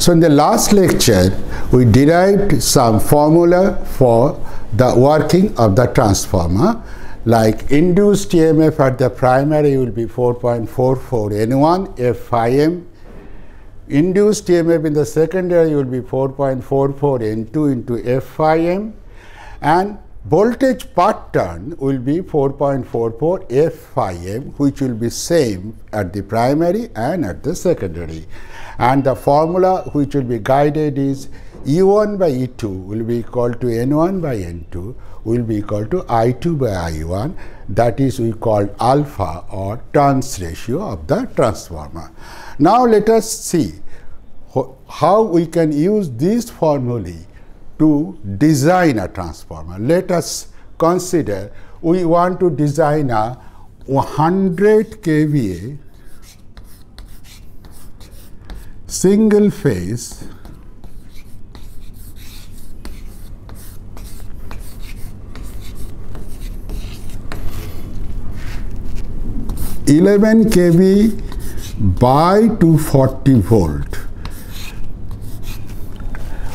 So in the last lecture, we derived some formula for the working of the transformer like induced EMF at the primary will be 4.44 N1 F phi m. Induced EMF in the secondary will be 4.44 N2 into F phi m and voltage per turn will be 4.44 F phi m which will be same at the primary and at the secondary. And the formula which will be guided is E1 by E2 will be equal to N1 by N2 will be equal to I2 by I1 that is we call alpha or turns ratio of the transformer. Now let us see how we can use these formulae to design a transformer. Let us consider we want to design a 100 kVA single phase 11 kV by 240 volt.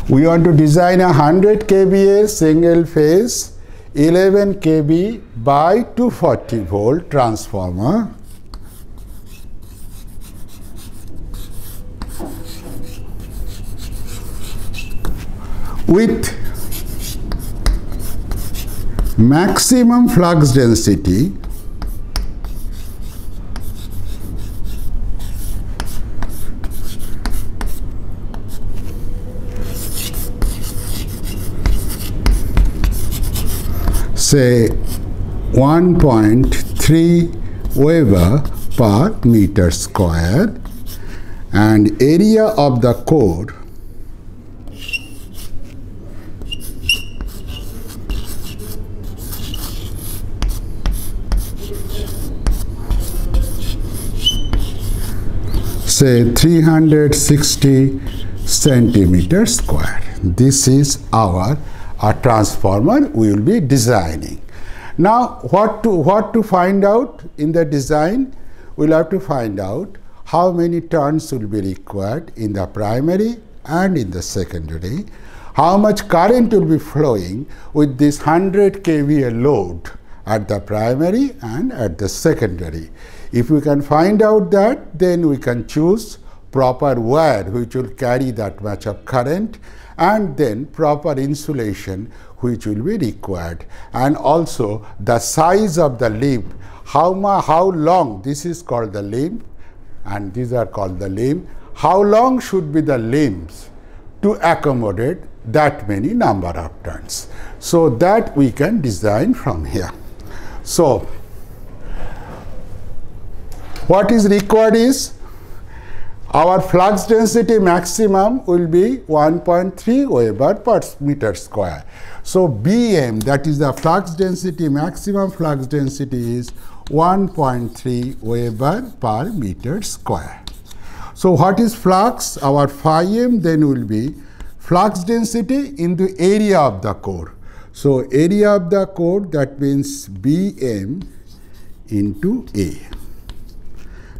We want to design a 100 kVA single phase 11 kV by 240 volt transformer. with maximum flux density say 1.3 Weber per meter square and area of the core say 360 centimeter square. This is our a transformer we will be designing. Now what to, what to find out in the design? We'll have to find out how many turns will be required in the primary and in the secondary, how much current will be flowing with this 100 kVA load at the primary and at the secondary. If we can find out that, then we can choose proper wire which will carry that much of current and then proper insulation which will be required. And also the size of the limb. How, how long this is called the limb and these are called the limb. How long should be the limbs to accommodate that many number of turns so that we can design from here. So what is required is our flux density maximum will be 1.3 Weber per meter square. So Bm that is the flux density maximum flux density is 1.3 Weber per meter square. So what is flux? Our phi m then will be flux density into area of the core. So area of the core that means Bm into A.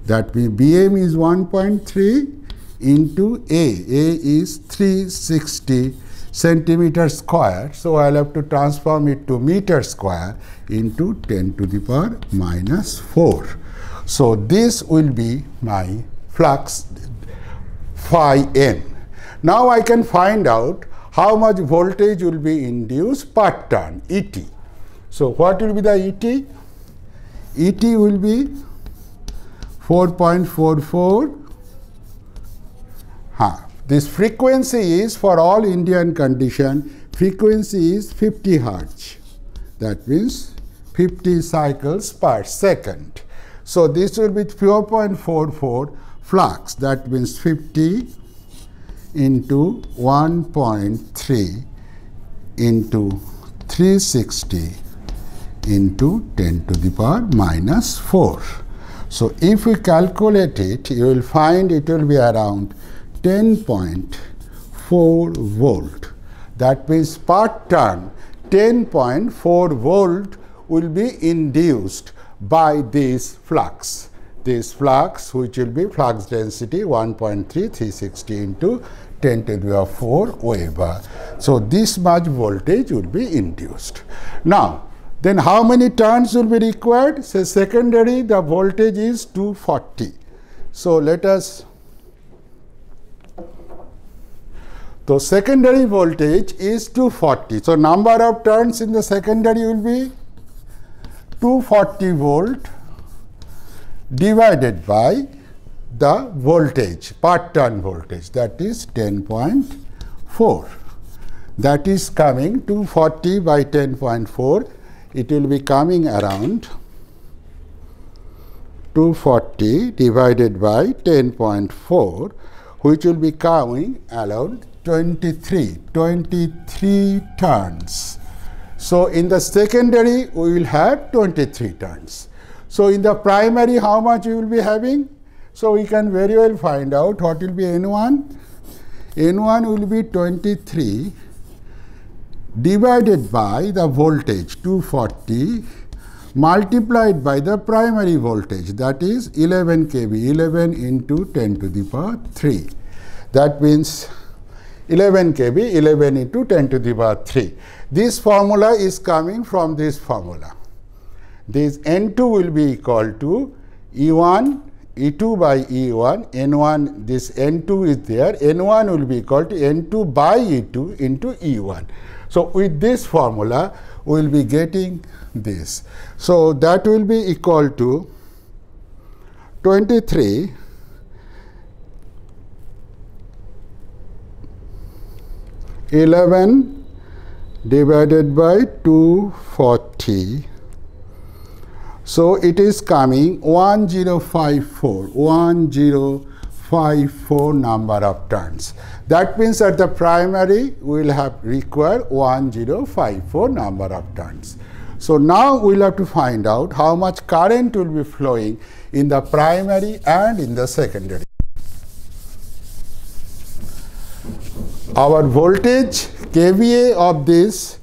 That means Bm is 1.3 into A. A is 360 centimeter square. So I'll have to transform it to meter square into 10 to the power minus 4. So this will be my flux phi m. Now I can find out how much voltage will be induced per turn, ET. So what will be the ET? ET will be 4.44 huh. this frequency is for all Indian condition. Frequency is 50 hertz. That means 50 cycles per second. So this will be 4.44 flux. That means 50 into 1.3 into 360 into 10 to the power minus 4 so if we calculate it, you will find it will be around 10.4 volt. That means per turn 10.4 volt will be induced by this flux. This flux which will be flux density 1.3360 into 10 to the power 4 Weber. So this much voltage will be induced. Now, then how many turns will be required? Say secondary, the voltage is 240. So let us So secondary voltage is 240. So number of turns in the secondary will be 240 volt divided by the voltage, per turn voltage that is 10.4. That is coming 240 by 10.4. It will be coming around 240 divided by 10.4 which will be coming around 23, 23 turns. So in the secondary, we will have 23 turns. So in the primary, how much you will be having? So we can very well find out what will be N1. N1 will be 23 divided by the voltage 240 multiplied by the primary voltage that is 11 kV 11 into 10 to the power 3 that means 11 kV, 11 into 10 to the power 3. This formula is coming from this formula. This N2 will be equal to E1, E2 by E1, N1, this N2 is there, N1 will be equal to N2 by E2 into E1. So with this formula, we will be getting this. So that will be equal to 23 11 divided by 240. So it is coming 1054, 1054 number of turns. That means at the primary we will have require 1054 number of turns. So now we will have to find out how much current will be flowing in the primary and in the secondary. our voltage kVA of this,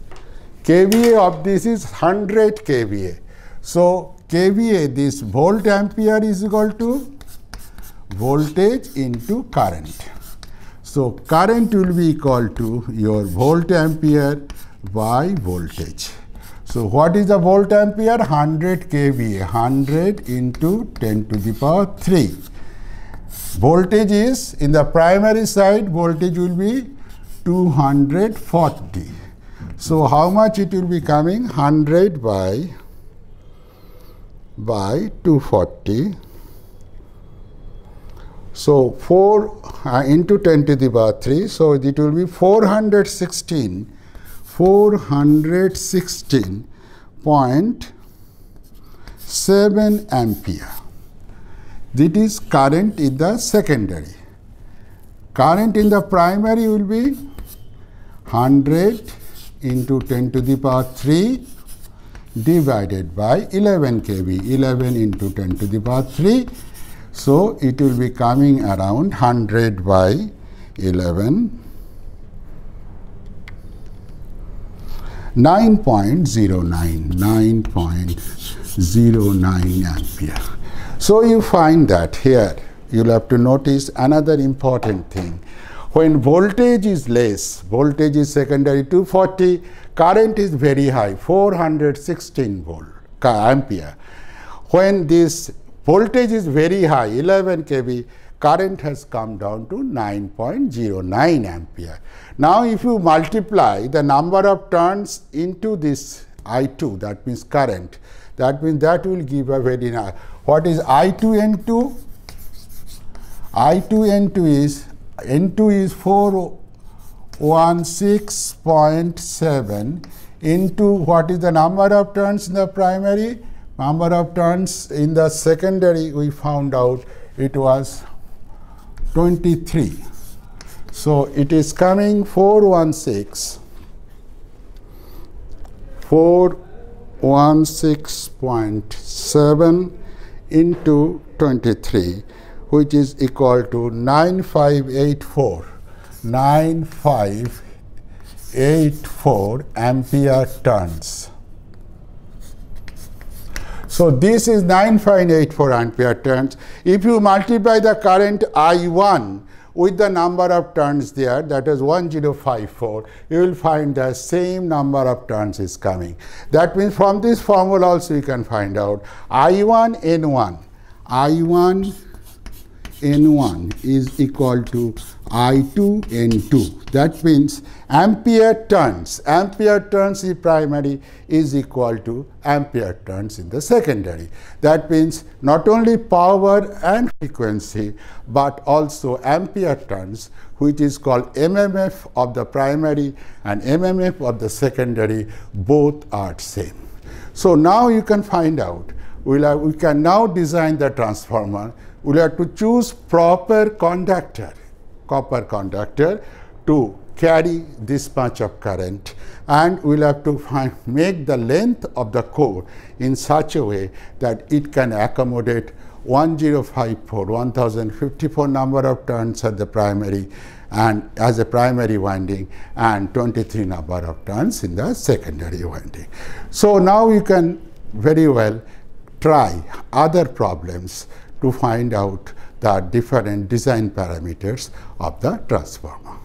kVA of this is 100 kVA. So kVA, this volt ampere is equal to voltage into current. So current will be equal to your volt ampere by voltage. So what is the volt ampere? 100 kVA, 100 into 10 to the power 3. Voltage is, in the primary side, voltage will be 240. So how much it will be coming? 100 by by 240. So 4 uh, into 10 to the power 3. So it will be 416. 416.7 ampere. That is current in the secondary. Current in the primary will be 100 into 10 to the power 3 divided by 11 kV 11 into 10 to the power 3 so it will be coming around 100 by 11 9.09 9.09 ampere. So you find that here you'll have to notice another important thing. When voltage is less, voltage is secondary 240, current is very high, 416 volt ampere. When this voltage is very high, 11 kV, current has come down to 9.09 ampere. Now, if you multiply the number of turns into this I2, that means current, that means that will give a very nice. What is I2N2? I2N2 is N2 is 416.7 into what is the number of turns in the primary, number of turns in the secondary we found out it was 23. So it is coming 416 416.7 into 23 which is equal to 9584 9584 ampere turns. So this is 9584 ampere turns. If you multiply the current I1 with the number of turns there, that is 1054, you will find the same number of turns is coming. That means from this formula also you can find out I1 N1, I1 N1 is equal to I2 N2. That means ampere turns, ampere turns in primary is equal to ampere turns in the secondary. That means not only power and frequency, but also ampere turns, which is called MMF of the primary and MMF of the secondary, both are same. So now you can find out, we'll have, we can now design the transformer we'll have to choose proper conductor, copper conductor to carry this much of current and we'll have to find, make the length of the core in such a way that it can accommodate 1054, 1054 number of turns at the primary and as a primary winding and 23 number of turns in the secondary winding. So now you can very well try other problems to find out the different design parameters of the transformer.